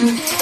Mm-hmm.